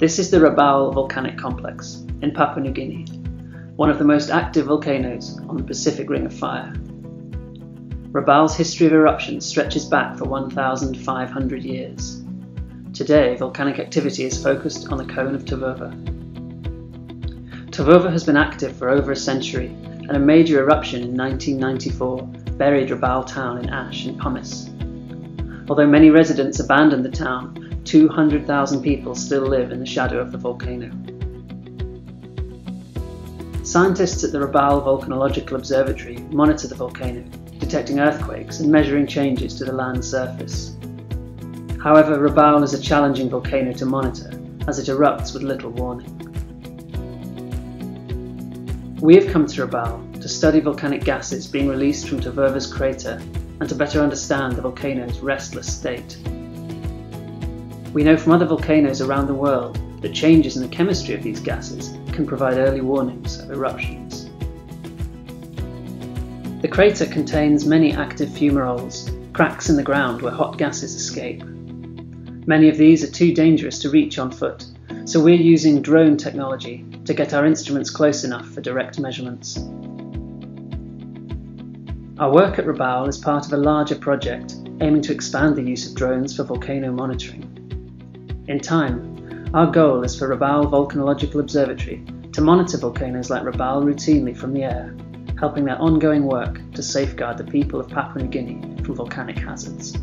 This is the Rabaul volcanic complex in Papua New Guinea, one of the most active volcanoes on the Pacific Ring of Fire. Rabaul's history of eruptions stretches back for 1,500 years. Today, volcanic activity is focused on the cone of Tavurvur. Tavurvur has been active for over a century, and a major eruption in 1994 buried Rabaul town in ash and pumice. Although many residents abandoned the town, 200,000 people still live in the shadow of the volcano. Scientists at the Rabaul Volcanological Observatory monitor the volcano, detecting earthquakes and measuring changes to the land surface. However, Rabaul is a challenging volcano to monitor as it erupts with little warning. We have come to Rabaul to study volcanic gases being released from Tavurvur's crater and to better understand the volcano's restless state. We know from other volcanoes around the world that changes in the chemistry of these gases can provide early warnings of eruptions. The crater contains many active fumaroles, cracks in the ground where hot gases escape. Many of these are too dangerous to reach on foot, so we're using drone technology to get our instruments close enough for direct measurements. Our work at Rabaul is part of a larger project aiming to expand the use of drones for volcano monitoring. In time, our goal is for Rabaul Volcanological Observatory to monitor volcanoes like Rabaul routinely from the air, helping their ongoing work to safeguard the people of Papua New Guinea from volcanic hazards.